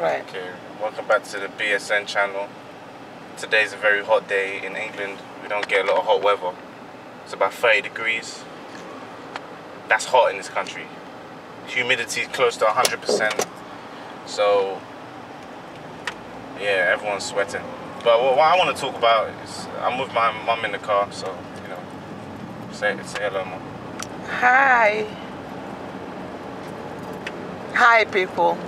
Right. Okay, welcome back to the BSN channel. Today's a very hot day in England. We don't get a lot of hot weather. It's about 30 degrees. That's hot in this country. Humidity is close to 100%. So, yeah, everyone's sweating. But what, what I want to talk about is I'm with my mum in the car, so, you know, say, say hello, mum. Hi. Hi, people.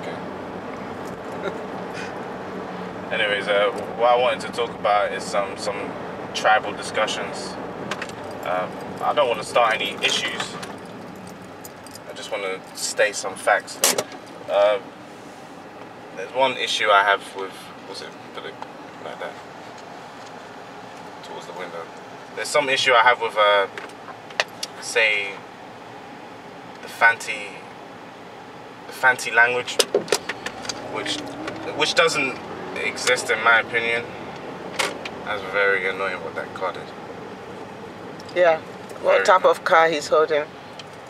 Okay. Anyways, uh, what I wanted to talk about is some some tribal discussions. Um, I don't want to start any issues. I just want to state some facts. Um, there's one issue I have with was it like that towards the window. There's some issue I have with uh, say the fancy the Fanti language, which which doesn't exist in my opinion. That's very annoying what that car did. Yeah. What Very type good. of car he's holding?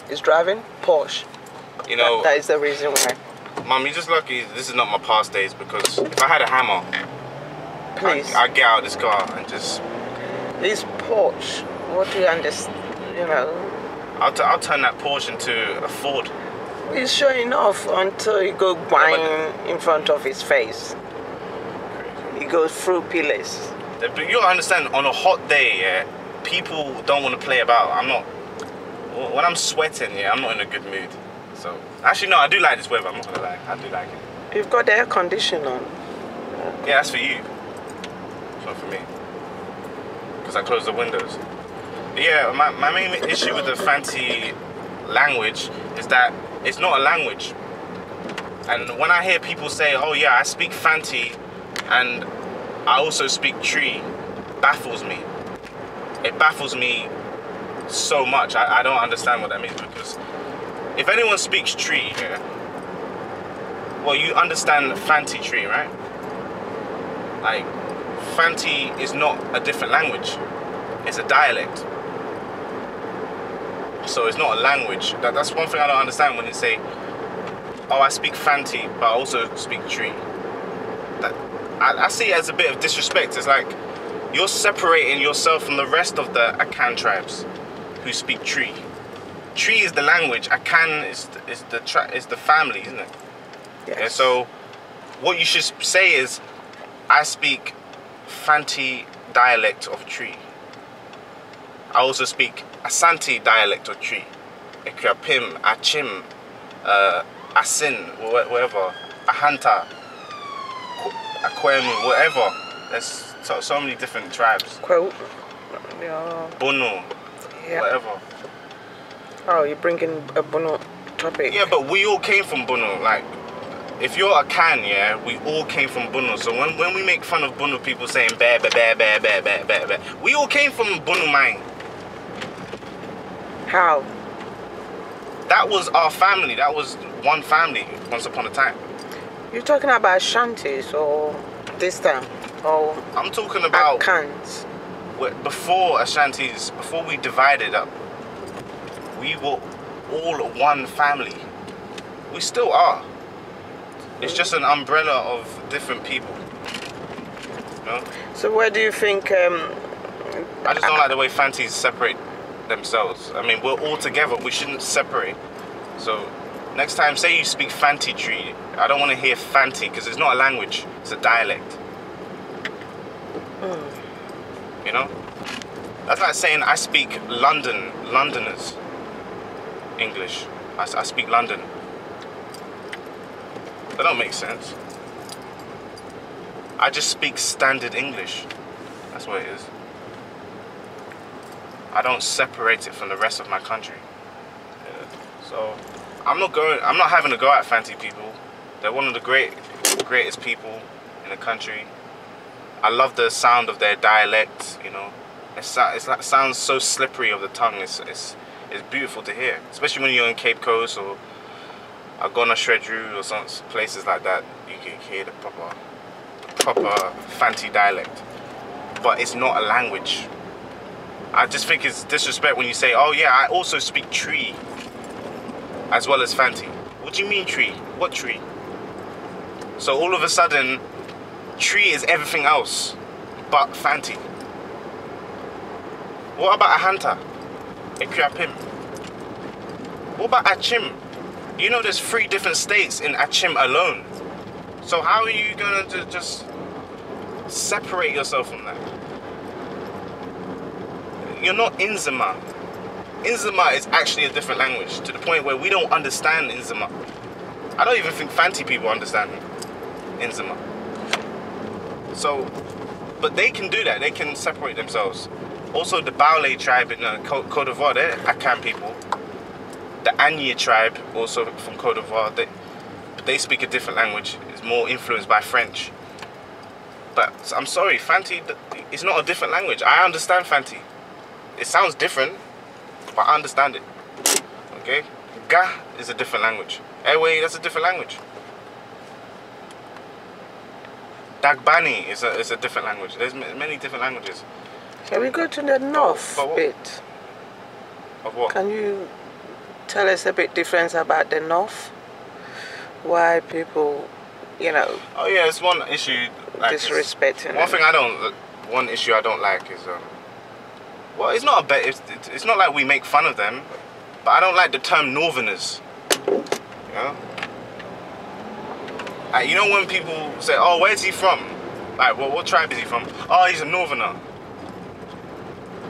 He's driving Porsche. You know, that is the reason why. mom, you're just lucky this is not my past days because if I had a hammer, Please. I, I'd get out of this car and just This Porsche. What do you understand? You know, I'll, t- I'll turn that Porsche into a Ford. he's showing off until you go bang in front of his face. He goes through pillars. Uh, but you understand, on a hot day, yeah, people don't want to play about. I'm not. When I'm sweating, yeah, I'm not in a good mood. So actually, no, I do like this weather. I'm not gonna lie, I do like it. You've got the air conditioner on. Yeah, that's for you. It's not for me. Because I close the windows. But yeah, my, my main issue with the Fanti language is that it's not a language. And when I hear people say, oh yeah, I speak Fanti and I also speak Twi, baffles me. It baffles me so much. I, I don't understand what that means because if anyone speaks Twi, yeah, well, you understand Fanti Twi, right? Like, Fanti is not a different language, it's a dialect. So it's not a language. That, that's one thing I don't understand when they say, oh, I speak Fanti, but I also speak Twi. I, I see it as a bit of disrespect. It's like you're separating yourself from the rest of the Akan tribes who speak Twi. Twi is the language, Akan is, is, the, tri- is the family, isn't it? Yes. Yeah, so what you should say is, I speak Fanti dialect of Twi. I also speak Asante dialect of Twi. Akuapem, Akyem, uh, Asin, whatever, Ahanta, Akwamu, whatever. There's so, so many different tribes. Quote. Yeah. Bono, yeah. whatever. Oh, you're bringing a Bono topic. Yeah, but we all came from Bono. Like, if you're a can, yeah, we all came from Bono. So when, when we make fun of Bono people saying bear, bear, bear, bear, bear, bear, bear, bear, we all came from Bono mine. How? That was our family. That was one family once upon a time. You're talking about Shanties or this time? Or I'm talking about wh- before Ashantis, before we divided up. We were all one family. We still are. It's just an umbrella of different people. You know? So where do you think um, I just don't like the way Fantis separate themselves. I mean, we're all together. We shouldn't separate. So, next time, say you speak Fanti Twi, I don't want to hear Fanti because it's not a language. It's a dialect. You know? That's like saying I speak London, Londoners English. I speak London. That don't make sense. I just speak standard English. That's what it is. I don't separate it from the rest of my country. Yeah. So I'm not going. I'm not having to go at Fanti people. They're one of the great, greatest people in the country. I love the sound of their dialect. You know, it's it's like sounds so slippery of the tongue. It's it's it's beautiful to hear, especially when you're in Cape Coast or Agona Swedru or some places like that. You can hear the proper proper Fanti dialect, but it's not a language. I just think it's disrespect when you say, "Oh yeah, I also speak Twi as well as Fanti." What do you mean Twi? What Twi? So all of a sudden, Twi is everything else but Fanti. What about Ahanta? Akuapem? What about Akyem? You know there's three different states in Akyem alone. So how are you gonna just separate yourself from that? You're not in Nzema. Nzema is actually a different language to the point where we don't understand Nzema. I don't even think Fanti people understand Nzema. So, but they can do that. They can separate themselves. Also, the Baule tribe in uh, Co- Cote d'Ivoire, they're Akan people. The Anyi tribe, also from Cote d'Ivoire, they, they speak a different language. It's more influenced by French. But I'm sorry, Fanti is not a different language. I understand Fanti. It sounds different, but I understand it. Okay? Ga is a different language. Ewe, that's a different language. Dagbani is a, is a different language. There's ma- many different languages. Can we go to the north but what- bit? Of what? Can you tell us a bit difference about the north? Why people, you know, Oh yeah, it's one issue. Like, disrespecting One thing I don't, one issue I don't like is, um, well, it's not a bet. It's, it's- not like we make fun of them, but I don't like the term Northerners. You know, like, you know when people say, "Oh, where's he from?" Like, well, what tribe is he from? Oh, he's a Northerner.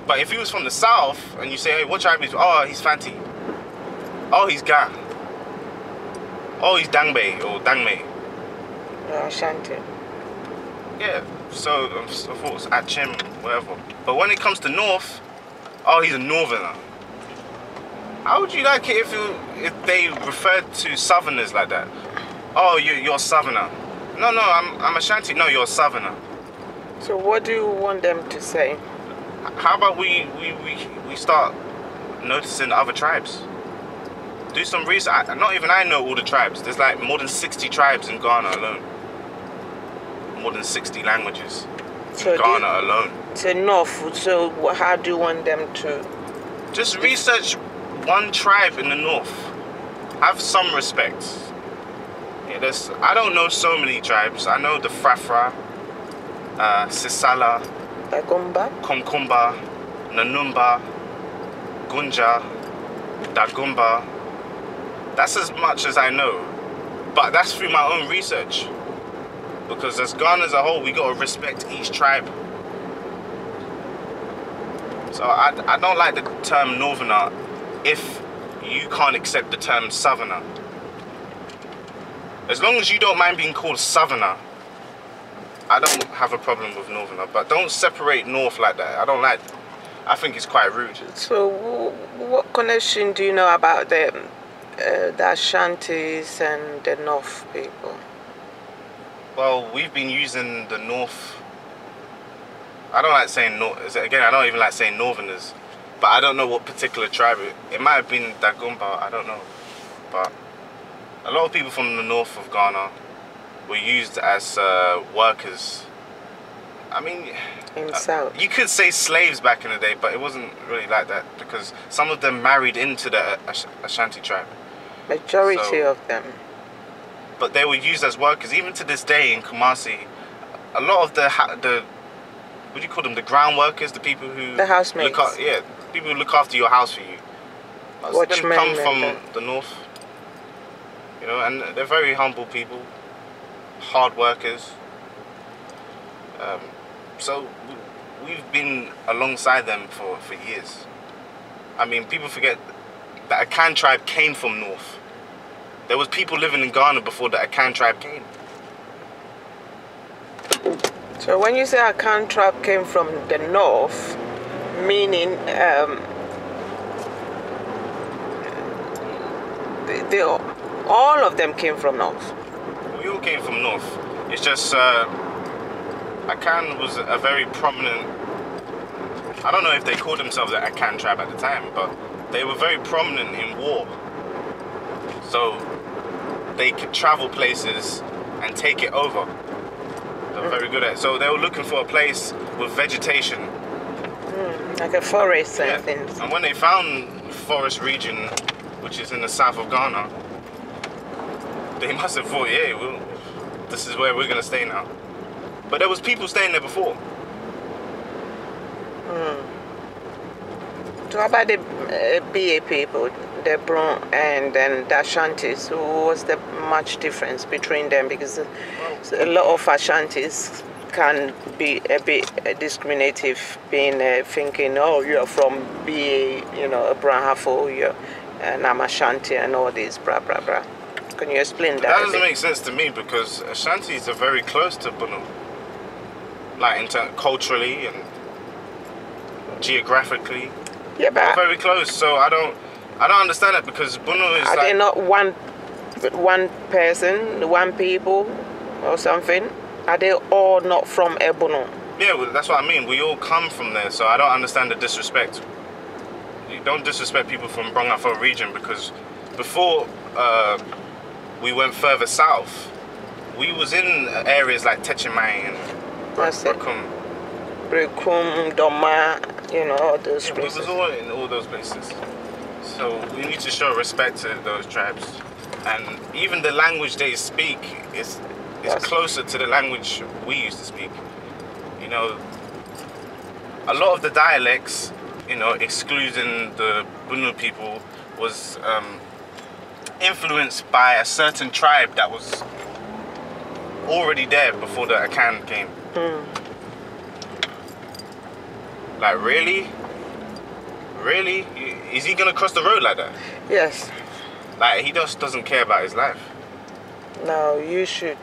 But if he was from the South and you say, "Hey, what tribe is?" Oh, he's Fanti. Oh, he's Ga. Oh, he's Dangbe or Dangme. uh, Ashanti? Yeah, so um, so I thought it was Akyem, whatever. But when it comes to North, oh, he's a Northerner. How would you like it if you, if they referred to Southerners like that? Oh, you, you're a Southerner. No, no, I'm I'm Ashanti. No, you're a Southerner. So what do you want them to say? How about we we, we, we start noticing other tribes? Do some research. I- Not even I know all the tribes. There's like more than 60 tribes in Ghana alone. More than 60 languages Do- Ghana alone. So north. So how do you want them to? Just research one tribe in the north. Have some respect. Yeah, there's. I don't know so many tribes. I know the Frafra, uh, Sisala, Dagomba? Konkomba, Nanumba, Gonja, Dagomba. That's as much as I know. But that's through my own research. Because as Ghana as a whole, we gotta respect each tribe. So I, I don't like the term Northerner if you can't accept the term Southerner. As long as you don't mind being called Southerner, I don't have a problem with Northerner. But don't separate North like that. I don't like. I think it's quite rude. So what connection do you know about the uh, the Ashantis and the North people? Well, we've been using the North. I don't like saying North. Again, I don't even like saying Northerners. But I don't know what particular tribe. It, it might have been Dagomba. I don't know. But a lot of people from the north of Ghana were used as uh, workers. I mean, In uh, South. you could say slaves back in the day, but it wasn't really like that because some of them married into the Ash- Ashanti tribe. Majority so- of them. But they were used as workers even to this day in Kumasi. A lot of the ha- the what do you call them? The ground workers, the people who The housemaids. Look yeah, people who look after your house for you. Watchmen come from that. the north. You know, and they're very humble people, hard workers. Um, so we've been alongside them for, for years. I mean, people forget that a Akan tribe came from north. There was people living in Ghana before the Akan tribe came. So when you say Akan tribe came from the north, meaning um, they, they, all of them came from north. We all came from north. It's just uh, Akan was a very prominent. I don't know if they called themselves the Akan tribe at the time, but they were very prominent in war. So they could travel places and take it over. They're hmm. very good at it. So they were looking for a place with vegetation. Hmm, like a forest and Yeah. things. And when they found Forest region, which is in the south of Ghana, They must have thought, yeah, well, this is where we're gonna stay now. But there was people staying there before. Hmm. So how about the uh, BA people, the Brong and then the Ashantis? What's the much difference between them? Because uh, a lot of Ashantis can be a bit uh, discriminative, being uh, thinking, oh, you're from BA, you know, a Brong Ahafo, you're and I'm Ashanti and all this, blah blah blah. Can you explain that? That doesn't make sense to me because Ashantis are very close to Bono. Like in culturally and geographically, yeah, but very close. So I don't, I don't understand it because Bono is are they not one, one person, one people, or something? Are they all not from Ebono? yeah, well, that's what I mean. We all come from there, so I don't understand the disrespect. You don't disrespect people from Brong Ahafo region because before uh, we went further south, we was in areas like Techiman and That's it. Rakum. Doma, you know, all those Yeah, we was all in all those places. So we need to show respect to those tribes. And even the language they speak is is closer to the language we used to speak. You know, a lot of the dialects, you know, excluding the Bono people, was um, influenced by a certain tribe that was already there before the Akan came. Like, really? Really? Is he gonna cross the road like that? Yes. Like, he just doesn't care about his life. No, you should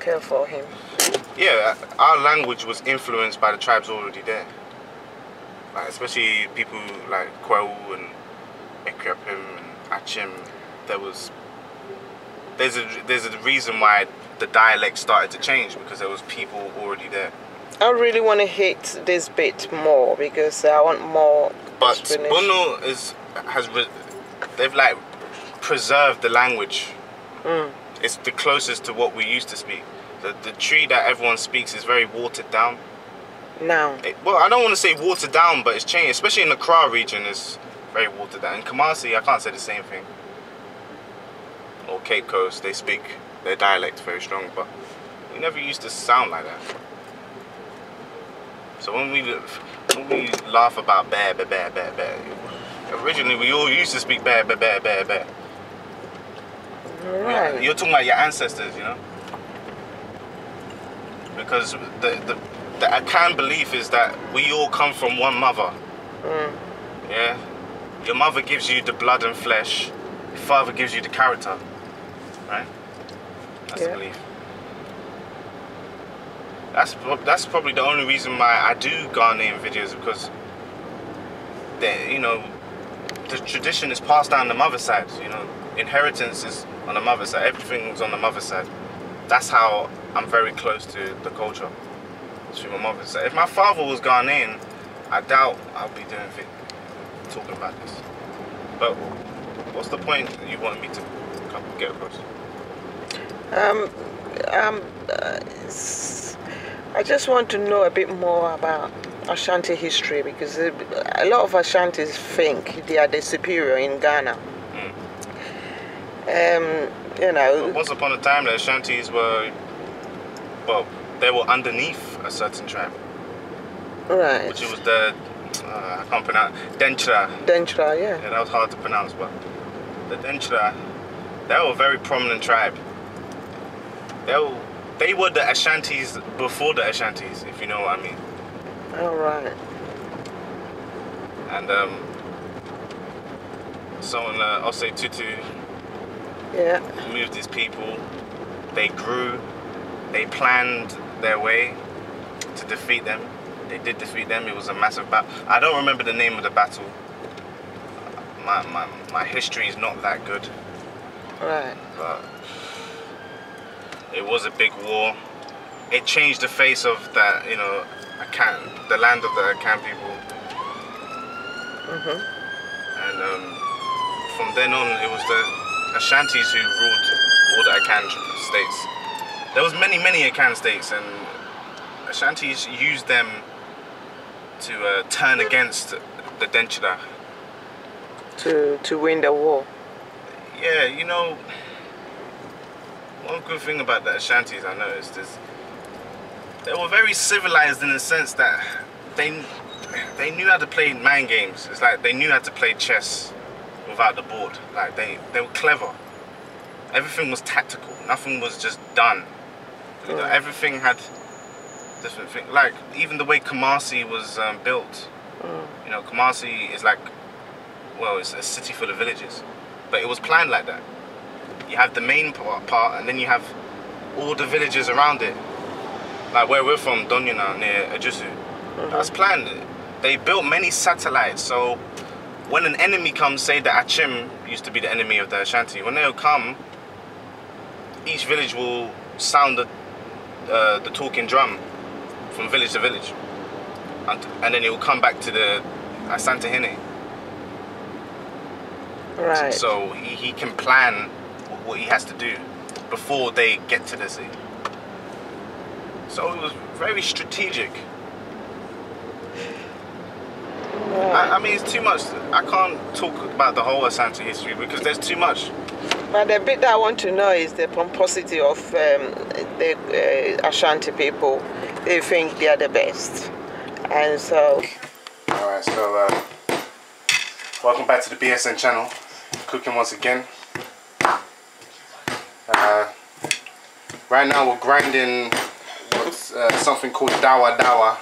care for him. Yeah, our language was influenced by the tribes already there. Like, especially people like Kwahu and Akuapem and Akyem. There was. There's a there's a reason why the dialect started to change because there was people already there. I really want to hit this bit more because I want more But. Bono is has re- they've like preserved the language. Mm. It's the closest to what we used to speak. The the Twi that everyone speaks is very watered down. Now, It- well, I don't want to say watered down, but it's changed. Especially in the Kra region, is very watered down. In Kumasi, I can't say the same thing. Or Cape Coast, they speak their dialect very strong, but we never used to sound like that. So when we when we laugh about bear, bear, bear, bear, bear, originally we all used to speak bear, bear, bear, bear, bear. right. You're talking about your ancestors, you know? Because the, the, the Akan belief is that we all come from one mother. Mm. Yeah? Your mother gives you the blood and flesh, your father gives you the character. Right? That's Yeah. the belief. That's, that's probably the only reason why I do Ghanaian videos because, you know, the tradition is passed down the mother side. You know, inheritance is on the mother side. Everything's on the mother side. That's how I'm very close to the culture. Through my mother's side. If my father was Ghanaian, I doubt I'll be doing vi- talking about this. But what's the point you want me to get across? Um, um, uh, I just want to know a bit more about Ashanti history because a lot of Ashantis think they are the superior in Ghana. Um, you know, Once upon a time, the Ashantis were, well, they were underneath a certain tribe, right? which was the, uh, I can't pronounce, Denkyira. Dentra, yeah. Yeah, that was hard to pronounce, but the Dentra, they were a very prominent tribe. They were, they were the Ashantis before the Ashantis, if you know what I mean. All right. And um, so in uh, Osei Tutu Yeah. moved his people. They grew. They planned their way to defeat them. They did defeat them. It was a massive battle. I don't remember the name of the battle. My, my, my history is not that good. Right. but it was a big war. It changed the face of that, you know, Akan, the land of the Akan people. Mhm. And um, from then on, it was the Ashantis who ruled all the Akan states. There was many, many Akan states, and Ashantis used them to uh, turn against the Denkyira. To to win the war. Yeah, you know, one good thing about the Ashantis I noticed is they were very civilized in the sense that they they knew how to play mind games. It's like they knew how to play chess without the board. Like they they were clever. Everything was tactical. Nothing was just done. Everything had different things. Like even the way Kumasi was um, built. You know, Kumasi is like, well, it's a city full of villages, but it was planned like that. You have the main part, part and then you have all the villages around it. Like where we're from, Donyana, near Ejisu. That's planned. They built many satellites, so when an enemy comes, say the Akyem used to be the enemy of the Ashanti, when they'll come, each village will sound the, uh, the talking drum from village to village. And, and then it will come back to the Asante Hene. Right. So he, he can plan what he has to do before they get to the sea. So it was very strategic. I, I mean, it's too much. I can't talk about the whole Asante history because there's too much. But the bit that I want to know is the pomposity of um, the uh, Ashanti people. They think they are the best. And so, All right, so uh, welcome back to the BSN channel. Cooking once again. Right now we're grinding what's uh, something called dawa dawa.